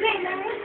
Okay,